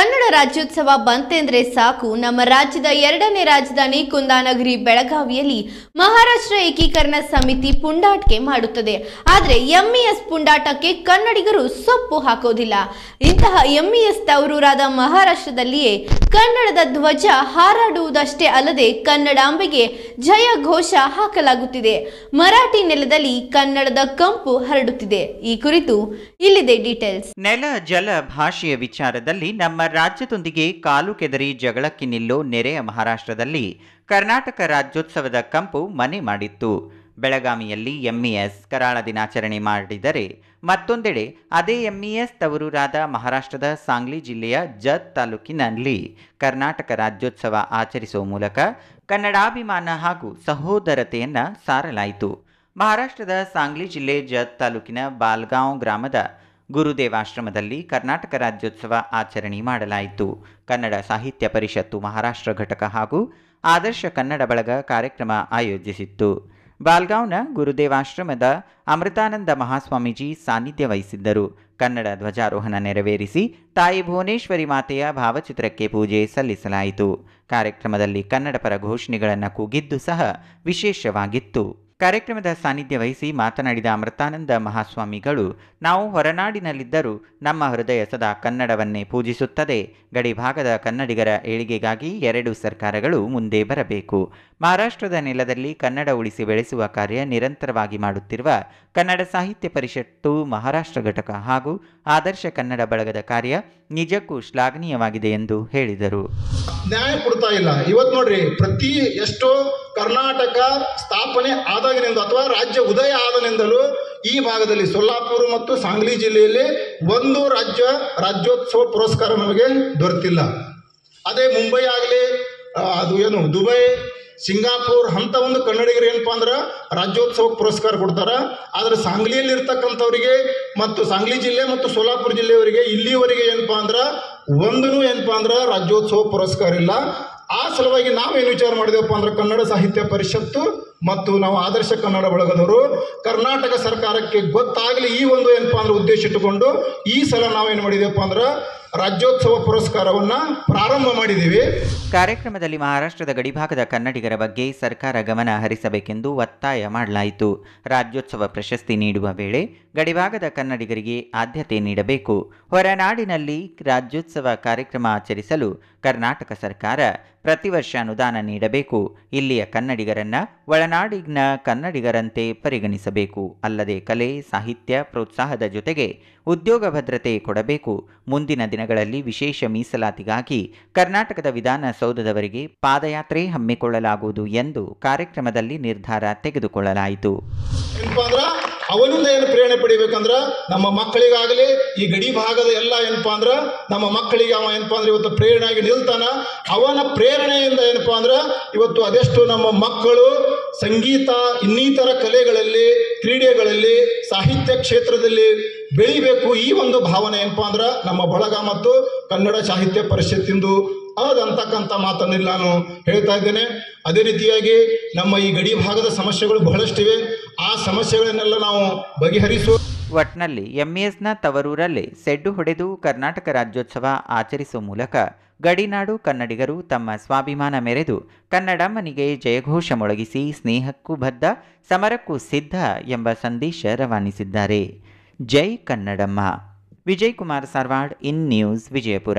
ಕನ್ನಡ ರಾಜ್ಯೋತ್ಸವ ಬಂತೆಂದ್ರೆ ಸಾಕು. ನಮ್ಮ ರಾಜ್ಯದ ಎರಡನೇ ರಾಜಧಾನಿ ಕುಂದಾನಗರಿ, ಬೆಳಗಾವಿಯಲ್ಲಿ ಮಹಾರಾಷ್ಟ್ರ ಏಕೀಕರಣ ಸಮಿತಿ ಪುಂಡಾಟಿಕೆ ಮಾಡುತ್ತದೆ. ಆದರೆ ಎಂಇಎಸ್ ಪುಂಡಾಟಕ್ಕೆ ಕನ್ನಡಿಗರು ಸೊಪ್ಪು ಹಾಕೋದಿಲ್ಲ. ಇಂತಹ ಎಂಇಎಸ್ ತವರೂರಾದ ಮಹಾರಾಷ್ಟ್ರದಲ್ಲಿಯೇ ಕನ್ನಡದ ಧ್ವಜ ಹಾರಾಡುವುದಷ್ಟೇ ಅಲ್ಲದೆ ಕನ್ನಡಾಂಬೆಗೆ ಜಯ ಘೋಷ ಹಾಕಲಾಗುತ್ತಿದೆ. ಮರಾಠಿ ನೆಲದಲ್ಲಿ ಕನ್ನಡದ ಕಂಪು ಹರಡುತ್ತಿದೆ. ಈ ಕುರಿತು ಇಲ್ಲಿದೆ ಡೀಟೇಲ್ಸ್. ನೆಲ, ಜಲ, ಭಾಷೆಯ ವಿಚಾರದಲ್ಲಿ ನಮ್ಮ ರಾಜ್ಯದೊಂದಿಗೆ ಕಾಲು ಕೆದರಿ ಜಗಳಕ್ಕೆ ನಿಲ್ಲೋ ನೆರೆಯ ಮಹಾರಾಷ್ಟ್ರದಲ್ಲಿ ಕರ್ನಾಟಕ ರಾಜ್ಯೋತ್ಸವದ ಕಂಪು ಮನೆ ಮಾಡಿತ್ತು. ಬೆಳಗಾವಿಯಲ್ಲಿ ಎಂಇಎಸ್ ಕರಾಳ ದಿನಾಚರಣೆ ಮಾಡಿದರೆ ಮತ್ತೊಂದೆಡೆ ಅದೇ ಎಂಇಎಸ್ ತವರೂರಾದ ಮಹಾರಾಷ್ಟ್ರದ ಸಾಂಗ್ಲಿ ಜಿಲ್ಲೆಯ ಜತ್ ತಾಲೂಕಿನಲ್ಲಿ ಕರ್ನಾಟಕ ರಾಜ್ಯೋತ್ಸವ ಆಚರಿಸುವ ಮೂಲಕ ಕನ್ನಡಾಭಿಮಾನ ಹಾಗೂ ಸಹೋದರತೆಯನ್ನು ಸಾರಲಾಯಿತು. ಮಹಾರಾಷ್ಟ್ರದ ಸಾಂಗ್ಲಿ ಜಿಲ್ಲೆ ಜತ್ ತಾಲೂಕಿನ ಬಾಲ್ಗಾಂವ್ ಗ್ರಾಮದ ಗುರುದೇವಾಶ್ರಮದಲ್ಲಿ ಕರ್ನಾಟಕ ರಾಜ್ಯೋತ್ಸವ ಆಚರಣೆ ಮಾಡಲಾಯಿತು. ಕನ್ನಡ ಸಾಹಿತ್ಯ ಪರಿಷತ್ತು ಮಹಾರಾಷ್ಟ್ರ ಘಟಕ ಹಾಗೂ ಆದರ್ಶ ಕನ್ನಡ ಬಳಗ ಕಾರ್ಯಕ್ರಮ ಆಯೋಜಿಸಿತ್ತು. ಬಾಲ್ಗಾಂವ್ನ ಗುರುದೇವಾಶ್ರಮದ ಅಮೃತಾನಂದ ಮಹಾಸ್ವಾಮೀಜಿ ಸಾನ್ನಿಧ್ಯ ವಹಿಸಿದ್ದರು. ಕನ್ನಡ ಧ್ವಜಾರೋಹಣ ನೆರವೇರಿಸಿ ತಾಯಿ ಭುವನೇಶ್ವರಿ ಮಾತೆಯ ಭಾವಚಿತ್ರಕ್ಕೆ ಪೂಜೆ ಸಲ್ಲಿಸಲಾಯಿತು. ಕಾರ್ಯಕ್ರಮದಲ್ಲಿ ಕನ್ನಡ ಪರ ಘೋಷಣೆಗಳನ್ನು ಕೂಗಿದ್ದು ಸಹ ವಿಶೇಷವಾಗಿತ್ತು. ಕಾರ್ಯಕ್ರಮದ ಸಾನ್ನಿಧ್ಯ ವಹಿಸಿ ಮಾತನಾಡಿದ ಅಮೃತಾನಂದ ಮಹಾಸ್ವಾಮಿಗಳು, ನಾವು ಹೊರನಾಡಿನಲ್ಲಿದ್ದರೂ ನಮ್ಮ ಹೃದಯ ಸದಾ ಕನ್ನಡವನ್ನೇ ಪೂಜಿಸುತ್ತದೆ. ಗಡಿಭಾಗದ ಕನ್ನಡಿಗರ ಏಳಿಗೆಗಾಗಿ ಎರಡು ಸರ್ಕಾರಗಳು ಮುಂದೆ ಬರಬೇಕು. ಮಹಾರಾಷ್ಟ್ರದ ನೆಲದಲ್ಲಿ ಕನ್ನಡ ಉಳಿಸಿ ಬೆಳೆಸುವ ಕಾರ್ಯ ನಿರಂತರವಾಗಿ ಮಾಡುತ್ತಿರುವ ಕನ್ನಡ ಸಾಹಿತ್ಯ ಪರಿಷತ್ತು ಮಹಾರಾಷ್ಟ್ರ ಘಟಕ ಹಾಗೂ ಆದರ್ಶ ಕನ್ನಡ ಬಳಗದ ಕಾರ್ಯ ನಿಜಕ್ಕೂ ಶ್ಲಾಘನೀಯವಾಗಿದೆ ಎಂದು ಹೇಳಿದರು. ನ್ಯಾಯ ಕೊಡ್ತಾ ಇಲ್ಲ. ಇವತ್ತು ನೋಡ್ರಿ, ಪ್ರತಿ ಎಷ್ಟೋ ಕರ್ನಾಟಕ ಸ್ಥಾಪನೆ ಆದಾಗಿನಿಂದ ಅಥವಾ ರಾಜ್ಯ ಉದಯ ಆದನಿಂದಲೂ ಈ ಭಾಗದಲ್ಲಿ ಸೊಲ್ಲಾಪುರ ಮತ್ತು ಸಾಂಗ್ಲಿ ಜಿಲ್ಲೆಯಲ್ಲಿ ಒಂದು ರಾಜ್ಯ ರಾಜ್ಯೋತ್ಸವ ಪುರಸ್ಕಾರ ನಮಗೆ ದೊರೆತಿಲ್ಲ. ಅದೇ ಮುಂಬೈ ಆಗಲಿ ಅದು ಏನು, ದುಬೈ, ಸಿಂಗಾಪುರ್, ಅಂತ ಒಂದು ಕನ್ನಡಿಗರು ಏನಪ್ಪಾ ಅಂದ್ರೆ ರಾಜ್ಯೋತ್ಸವ ಪುರಸ್ಕಾರ ಕೊಡ್ತಾರ. ಆದ್ರೆ ಸಾಂಗ್ಲಿಯಲ್ಲಿ ಇರ್ತಕ್ಕಂಥವ್ರಿಗೆ ಮತ್ತು ಸಾಂಗ್ಲಿ ಜಿಲ್ಲೆ ಮತ್ತು ಸೋಲಾಪುರ ಜಿಲ್ಲೆಯವರಿಗೆ ಇಲ್ಲಿವರೆಗೆ ಏನಪ್ಪಾ ಅಂದ್ರೆ ಒಂದೂ ಏನಪ್ಪಾ ಅಂದ್ರೆ ರಾಜ್ಯೋತ್ಸವ ಪುರಸ್ಕಾರ ಇಲ್ಲ. ಆ ಸಲುವಾಗಿ ನಾವೇನು ವಿಚಾರ ಮಾಡಿದೆವಪ್ಪ ಅಂದ್ರೆ ಕನ್ನಡ ಸಾಹಿತ್ಯ ಪರಿಷತ್ತು ಮತ್ತು ನಾವು ಆದರ್ಶ ಕನ್ನಡ ಬಳಗದವರು. ಕರ್ನಾಟಕ ಸರ್ಕಾರಕ್ಕೆ ಗೊತ್ತಾಗಲಿ ಈ ಒಂದು ಏನಪ್ಪಾ ಅಂದ್ರೆ ಉದ್ದೇಶ ಇಟ್ಟುಕೊಂಡು ಈ ಸಲ ನಾವೇನು ಮಾಡಿದೆವಪ್ಪ ಅಂದ್ರೆ ರಾಜ್ಯೋತ್ಸವ ಪುರಸ್ಕಾರವನ್ನ ಪ್ರಾರಂಭ ಮಾಡಿದ್ದೀವಿ. ಕಾರ್ಯಕ್ರಮದಲ್ಲಿ ಮಹಾರಾಷ್ಟ್ರದ ಗಡಿಭಾಗದ ಕನ್ನಡಿಗರ ಬಗ್ಗೆ ಸರ್ಕಾರ ಗಮನ ಹರಿಸಬೇಕೆಂದು ಒತ್ತಾಯ ಮಾಡಲಾಯಿತು. ರಾಜ್ಯೋತ್ಸವ ಪ್ರಶಸ್ತಿ ನೀಡುವ ವೇಳೆ ಗಡಿಭಾಗದ ಕನ್ನಡಿಗರಿಗೆ ಆದ್ಯತೆ ನೀಡಬೇಕು. ಹೊರನಾಡಿನಲ್ಲಿ ರಾಜ್ಯೋತ್ಸವ ಕಾರ್ಯಕ್ರಮ ಆಚರಿಸಲು ಕರ್ನಾಟಕ ಸರ್ಕಾರ ಪ್ರತಿ ವರ್ಷ ಅನುದಾನ ನೀಡಬೇಕು. ಇಲ್ಲಿಯ ಕನ್ನಡಿಗರನ್ನ ಒಳನಾಡಿನ ಕನ್ನಡಿಗರಂತೆ ಪರಿಗಣಿಸಬೇಕು. ಅಲ್ಲದೆ ಕಲೆ, ಸಾಹಿತ್ಯ, ಪ್ರೋತ್ಸಾಹದ ಜೊತೆಗೆ ಉದ್ಯೋಗ ಭದ್ರತೆ ಕೊಡಬೇಕು. ಮುಂದಿನ ದಿನಗಳಲ್ಲಿ ವಿಶೇಷ ಮೀಸಲಾತಿಗಾಗಿ ಕರ್ನಾಟಕದ ವಿಧಾನಸೌಧದವರೆಗೆ ಪಾದಯಾತ್ರೆ ಹಮ್ಮಿಕೊಳ್ಳಲಾಗುವುದು ಎಂದು ಕಾರ್ಯಕ್ರಮದಲ್ಲಿ ನಿರ್ಧಾರ ತೆಗೆದುಕೊಳ್ಳಲಾಯಿತು. ಅವನಿಂದ ಏನು ಪ್ರೇರಣೆ ಪಡಿಬೇಕಂದ್ರ? ನಮ್ಮ ಮಕ್ಕಳಿಗಾಗಲಿ, ಈ ಗಡಿ ಭಾಗದ ಎಲ್ಲ ಏನಪ್ಪಾ ಅಂದ್ರ ನಮ್ಮ ಮಕ್ಕಳಿಗೆ ಅವ ಏನಪ್ಪಾ ಅಂದ್ರೆ ಇವತ್ತು ಪ್ರೇರಣೆಯಾಗಿ ನಿಲ್ತಾನ. ಅವನ ಪ್ರೇರಣೆಯಿಂದ ಏನಪ್ಪಾ ಅಂದ್ರ ಇವತ್ತು ಅದೆಷ್ಟು ನಮ್ಮ ಮಕ್ಕಳು ಸಂಗೀತ, ಇನ್ನಿತರ ಕಲೆಗಳಲ್ಲಿ, ಕ್ರೀಡೆಗಳಲ್ಲಿ, ಸಾಹಿತ್ಯ ಕ್ಷೇತ್ರದಲ್ಲಿ ಬೆಳಿಬೇಕು ಈ ಒಂದು ಭಾವನೆ ಏನಪ್ಪ ಅಂದ್ರೆ ನಮ್ಮ ಬಳಗ ಮತ್ತು ಕನ್ನಡ ಸಾಹಿತ್ಯ ಪರಿಷತ್ತಿಂದು ಅದಂತಕ್ಕಂಥ ಮಾತನ್ನು ನಾನು ಹೇಳ್ತಾ ಇದ್ದೇನೆ. ಅದೇ ರೀತಿಯಾಗಿ ನಮ್ಮ ಈ ಗಡಿ ಭಾಗದ ಸಮಸ್ಯೆಗಳು ಬಹಳಷ್ಟಿವೆ. ಆ ಸಮಸ್ಯೆಗಳನ್ನೆಲ್ಲ ನಾವು ಬಗೆಹರಿಸುವ ಒಟ್ನಲ್ಲಿ ಎಂಇಎಸ್ನ ತವರೂರಲ್ಲಿ ಸೆಡ್ಡು ಹೊಡೆದು ಕರ್ನಾಟಕ ರಾಜ್ಯೋತ್ಸವ ಆಚರಿಸುವ ಮೂಲಕ ಗಡಿನಾಡು ಕನ್ನಡಿಗರು ತಮ್ಮ ಸ್ವಾಭಿಮಾನ ಮೆರೆದು ಕನ್ನಡಮ್ಮನಿಗೆ ಜಯಘೋಷ ಮೊಳಗಿಸಿ ಸ್ನೇಹಕ್ಕೂ ಬದ್ಧ, ಸಮರಕ್ಕೂ ಸಿದ್ಧ ಎಂಬ ಸಂದೇಶ ರವಾನಿಸಿದ್ದಾರೆ. ಜೈ Kannadamma. Vijay Kumar Sarwad, in news Vijayapura.